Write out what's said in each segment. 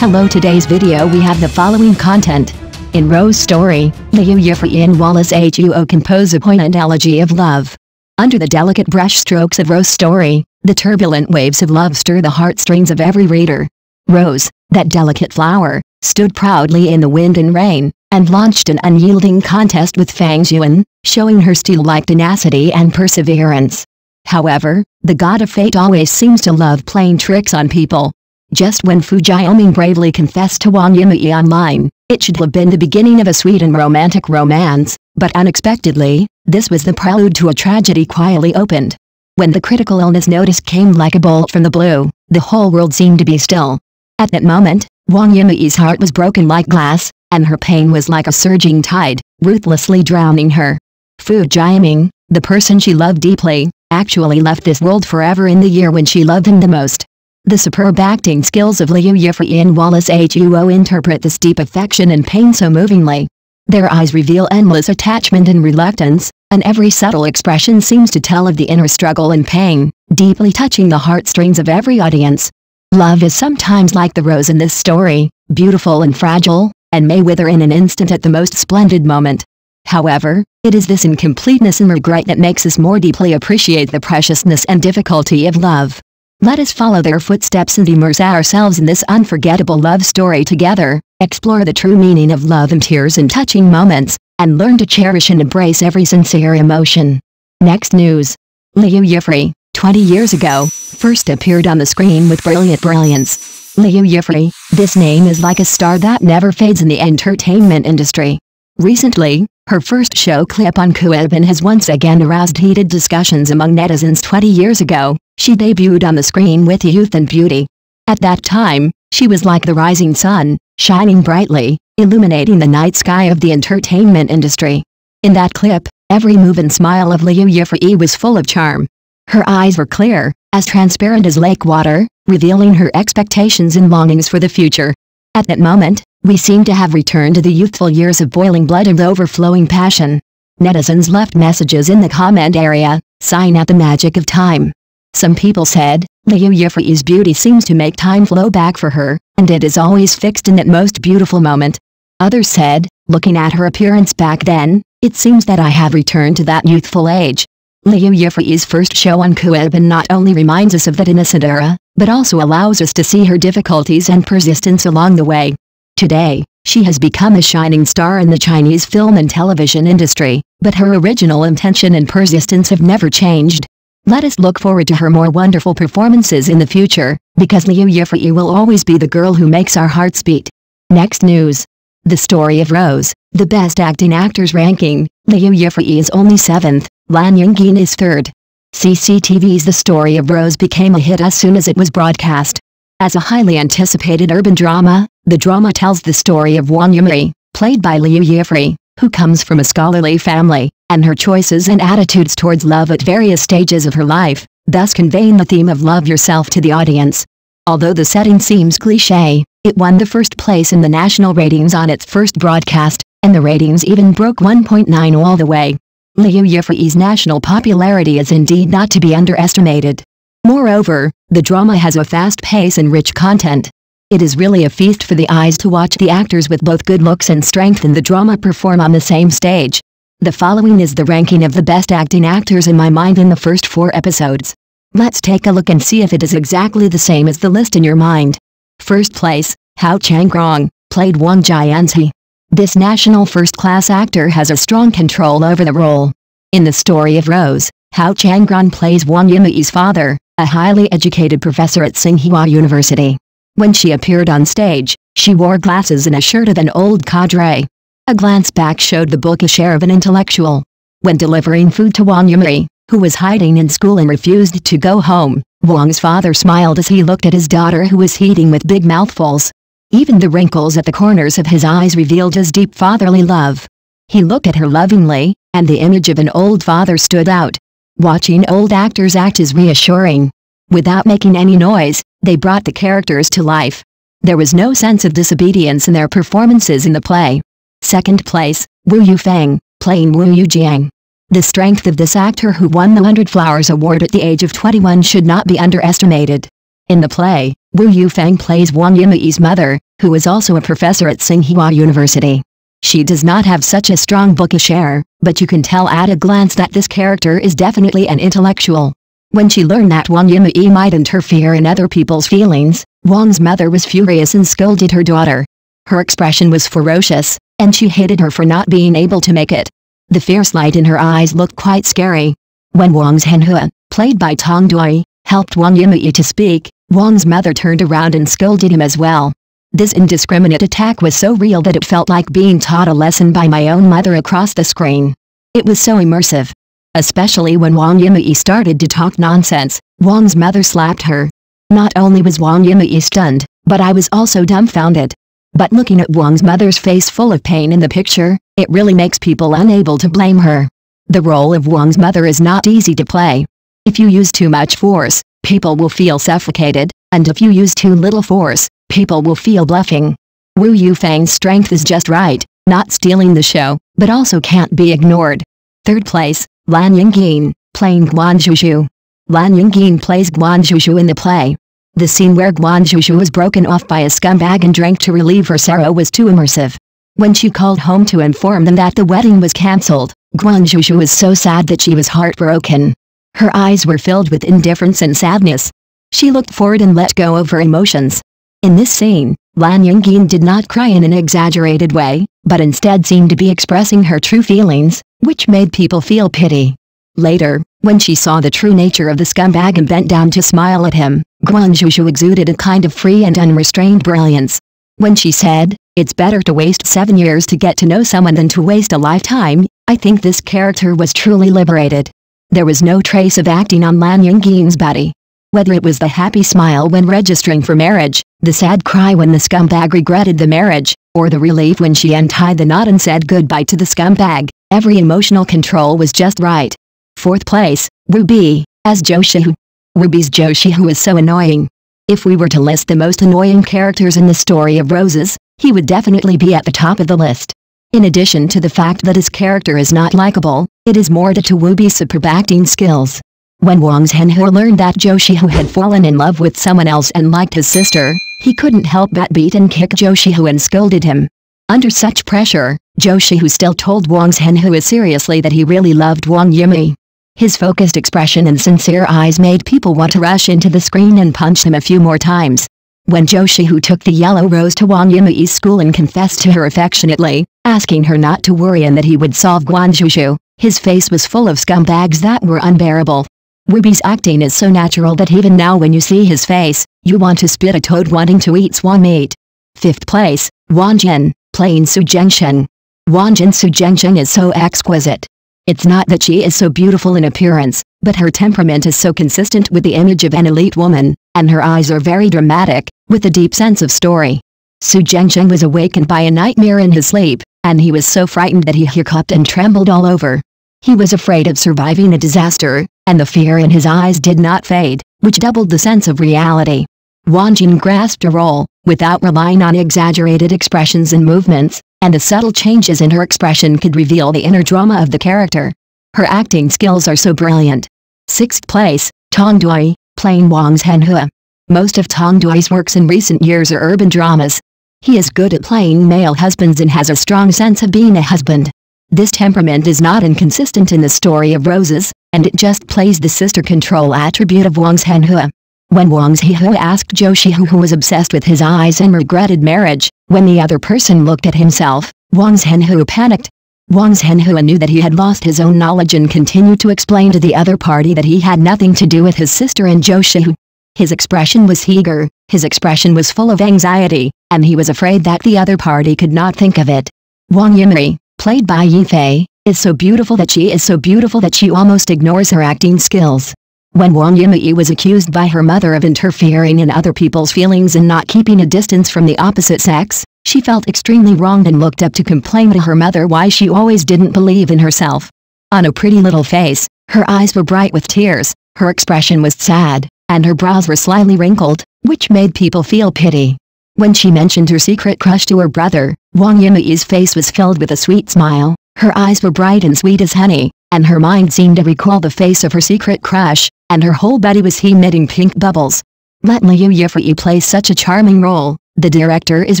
Hello today's video we have the following content. In Rose story, Liu Yifei and Wallace Huo compose a poignant elegy of love. Under the delicate brushstrokes of Rose story, the turbulent waves of love stir the heartstrings of every reader. Rose, that delicate flower, stood proudly in the wind and rain, and launched an unyielding contest with Fang Xuan, showing her steel-like tenacity and perseverance. However, the god of fate always seems to love playing tricks on people. Just when Fu Jiaming bravely confessed to Wang Yimei online, it should have been the beginning of a sweet and romantic romance, but unexpectedly, this was the prelude to a tragedy quietly opened. When the critical illness notice came like a bolt from the blue, the whole world seemed to be still. At that moment, Wang Yimei's heart was broken like glass, and her pain was like a surging tide, ruthlessly drowning her. Fu Jiaming, the person she loved deeply, actually left this world forever in the year when she loved him the most. The superb acting skills of Liu Yifei and Wallace Huo interpret this deep affection and pain so movingly. Their eyes reveal endless attachment and reluctance, and every subtle expression seems to tell of the inner struggle and pain, deeply touching the heartstrings of every audience. Love is sometimes like the rose in this story, beautiful and fragile, and may wither in an instant at the most splendid moment. However, it is this incompleteness and regret that makes us more deeply appreciate the preciousness and difficulty of love. Let us follow their footsteps and immerse ourselves in this unforgettable love story together, explore the true meaning of love and tears and touching moments, and learn to cherish and embrace every sincere emotion. Next news. Liu Yifei, 20 years ago, first appeared on the screen with brilliant brilliance. Liu Yifei, this name is like a star that never fades in the entertainment industry. Recently, her first show clip on Kuebin has once again aroused heated discussions among netizens 20 years ago, she debuted on the screen with youth and beauty. At that time, she was like the rising sun, shining brightly, illuminating the night sky of the entertainment industry. In that clip, every move and smile of Liu Yifei was full of charm. Her eyes were clear, as transparent as lake water, revealing her expectations and longings for the future. At that moment, we seem to have returned to the youthful years of boiling blood and overflowing passion. Netizens left messages in the comment area, sighing at the magic of time. Some people said, Liu Yifei's beauty seems to make time flow back for her, and it is always fixed in that most beautiful moment. Others said, looking at her appearance back then, it seems that I have returned to that youthful age. Liu Yifei's first show on Kuebin not only reminds us of that innocent era, but also allows us to see her difficulties and persistence along the way. Today, she has become a shining star in the Chinese film and television industry, but her original intention and persistence have never changed. Let us look forward to her more wonderful performances in the future, because Liu Yifei will always be the girl who makes our hearts beat. Next news. The story of Rose, the best acting actors ranking, Liu Yifei is only 7th, Lan Yingjin is 3rd. CCTV's The Story of Rose became a hit as soon as it was broadcast. As a highly anticipated urban drama, the drama tells the story of Wang Yimei, played by Liu Yifei, who comes from a scholarly family, and her choices and attitudes towards love at various stages of her life, thus conveying the theme of love yourself to the audience. Although the setting seems cliché, it won the first place in the national ratings on its first broadcast, and the ratings even broke 1.9 all the way. Liu Yifei's national popularity is indeed not to be underestimated. Moreover, the drama has a fast pace and rich content. It is really a feast for the eyes to watch the actors with both good looks and strength in the drama perform on the same stage. The following is the ranking of the best acting actors in my mind in the first four episodes. Let's take a look and see if it is exactly the same as the list in your mind. First place, Hao Changrong, played Wang Jianzi. This national first-class actor has a strong control over the role. In the story of Rose, Hao Changrong plays Wang Yimei's father, a highly educated professor at Tsinghua University. When she appeared on stage, she wore glasses and a shirt of an old cadre, a glance back showed the bookish air of an intellectual. When delivering food to Wang Yimei, who was hiding in school and refused to go home, Wang's father smiled as he looked at his daughter who was eating with big mouthfuls. Even the wrinkles at the corners of his eyes revealed his deep fatherly love. He looked at her lovingly, and the image of an old father stood out. Watching old actors act is reassuring. Without making any noise, they brought the characters to life. There was no sense of disobedience in their performances in the play. Second place, Wu Yu Yufeng, playing Wu Yujiang. The strength of this actor who won the Hundred Flowers Award at the age of 21 should not be underestimated. In the play, Wu Yufang plays Wang Yimei's mother, who is also a professor at Tsinghua University. She does not have such a strong bookish air, but you can tell at a glance that this character is definitely an intellectual. When she learned that Wang Yimei might interfere in other people's feelings, Wang's mother was furious and scolded her daughter. Her expression was ferocious, and she hated her for not being able to make it. The fierce light in her eyes looked quite scary. When Wang's Henhua, played by Tong Dui, helped Wang Yimei to speak, Wang's mother turned around and scolded him as well. This indiscriminate attack was so real that it felt like being taught a lesson by my own mother across the screen. It was so immersive. Especially when Wang Yimei started to talk nonsense, Wang's mother slapped her. Not only was Wang Yimei stunned, but I was also dumbfounded. But looking at Wang's mother's face full of pain in the picture, it really makes people unable to blame her. The role of Wang's mother is not easy to play. If you use too much force, people will feel suffocated, and if you use too little force, people will feel bluffing. Wu Yufang's strength is just right, not stealing the show, but also can't be ignored. Third place, Lan Yingyin, playing Guan Zhuzhu. Lan Yingyin plays Guan Zhuzhu in the play. The scene where Guan Zhuzhu was broken off by a scumbag and drank to relieve her sorrow was too immersive. When she called home to inform them that the wedding was cancelled, Guan Zhuzhu was so sad that she was heartbroken. Her eyes were filled with indifference and sadness. She looked forward and let go of her emotions. In this scene, Lan Yingyin did not cry in an exaggerated way, but instead seemed to be expressing her true feelings, which made people feel pity. Later, when she saw the true nature of the scumbag and bent down to smile at him, Guan Zhuzhu exuded a kind of free and unrestrained brilliance. When she said, it's better to waste seven years to get to know someone than to waste a lifetime, I think this character was truly liberated. There was no trace of acting on Lan Yingyin's body. Whether it was the happy smile when registering for marriage, the sad cry when the scumbag regretted the marriage, or the relief when she untied the knot and said goodbye to the scumbag, every emotional control was just right. Fourth place, Ruby, as Zhou Shihu. Ruby's Zhou Shihu is so annoying. If we were to list the most annoying characters in the story of Roses, he would definitely be at the top of the list. In addition to the fact that his character is not likable, it is more due to Wubi's superb acting skills. When Wang Zhenhe learned that Zhou Shihu had fallen in love with someone else and liked his sister, he couldn't help but beat and kick Zhou Shihu and scolded him. Under such pressure, Zhou Shihu still told Wang Zhenhe seriously that he really loved Wang Yimei. His focused expression and sincere eyes made people want to rush into the screen and punch him a few more times. When Zhou Shihu took the yellow rose to Wang Yimei's school and confessed to her affectionately, asking her not to worry and that he would solve Guan Zhuzhu, his face was full of scumbags that were unbearable. Wubi's acting is so natural that even now when you see his face, you want to spit a toad wanting to eat swan meat. Fifth place, Wang Jin, playing Su Zhengshen. Wang Jin Su Zhengshen is so exquisite. It's not that she is so beautiful in appearance, but her temperament is so consistent with the image of an elite woman, and her eyes are very dramatic, with a deep sense of story. Su Zhengshen was awakened by a nightmare in his sleep, and he was so frightened that he hiccuped and trembled all over. He was afraid of surviving a disaster, and the fear in his eyes did not fade, which doubled the sense of reality. Wang Jin grasped a role, without relying on exaggerated expressions and movements, and the subtle changes in her expression could reveal the inner drama of the character. Her acting skills are so brilliant. Sixth place, Tong Dui, playing Wang's Henhua. Most of Tong Dui's works in recent years are urban dramas. He is good at playing male husbands and has a strong sense of being a husband. This temperament is not inconsistent in the story of Roses, and it just plays the sister control attribute of Wang's Henhua. When Wang's Zhihu asked Shihu who was obsessed with his eyes and regretted marriage, when the other person looked at himself, Wang's Zhenhe panicked. Wang's Zhenhe knew that he had lost his own knowledge and continued to explain to the other party that he had nothing to do with his sister and Shihu. His expression was eager, his expression was full of anxiety, and he was afraid that the other party could not think of it. Wang Yimei, played by Yi Fei, is so beautiful that she is so beautiful that she almost ignores her acting skills. When Wang Yimei was accused by her mother of interfering in other people's feelings and not keeping a distance from the opposite sex, she felt extremely wronged and looked up to complain to her mother why she always didn't believe in herself. On a pretty little face, her eyes were bright with tears, her expression was sad, and her brows were slightly wrinkled, which made people feel pity. When she mentioned her secret crush to her brother, Wang Yimei's face was filled with a sweet smile, her eyes were bright and sweet as honey, and her mind seemed to recall the face of her secret crush, and her whole body was emitting pink bubbles. Let Liu Yifei play such a charming role, the director is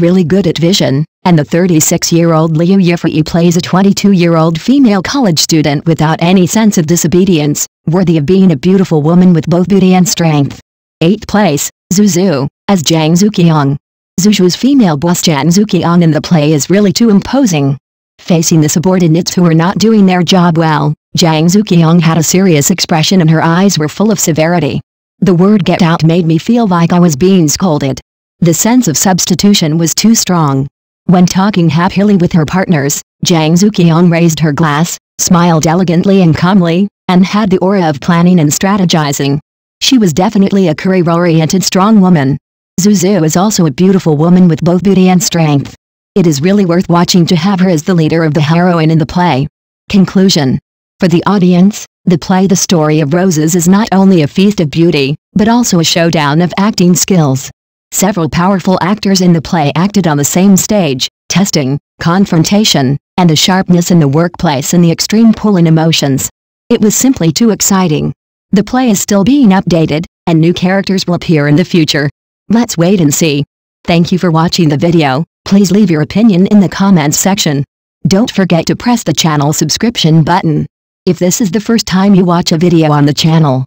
really good at vision, and the 36-year-old Liu Yifei plays a 22-year-old female college student without any sense of disobedience, worthy of being a beautiful woman with both beauty and strength. 8th place, Zuzu, as Zhang Zuqiang. Zuzu's female boss Zhang Zuqiang in the play is really too imposing. Facing the subordinates who were not doing their job well, Zhang Zuqiang had a serious expression and her eyes were full of severity. The word get out made me feel like I was being scolded. The sense of substitution was too strong. When talking happily with her partners, Zhang Zuqiang raised her glass, smiled elegantly and calmly, and had the aura of planning and strategizing. She was definitely a career-oriented strong woman. Zuzu is also a beautiful woman with both beauty and strength. It is really worth watching to have her as the leader of the heroine in the play. Conclusion. For the audience, the play The Story of Roses is not only a feast of beauty, but also a showdown of acting skills. Several powerful actors in the play acted on the same stage, testing, confrontation, and the sharpness in the workplace and the extreme pull in emotions. It was simply too exciting. The play is still being updated, and new characters will appear in the future. Let's wait and see. Thank you for watching the video, please leave your opinion in the comments section. Don't forget to press the channel subscription button. If this is the first time you watch a video on the channel,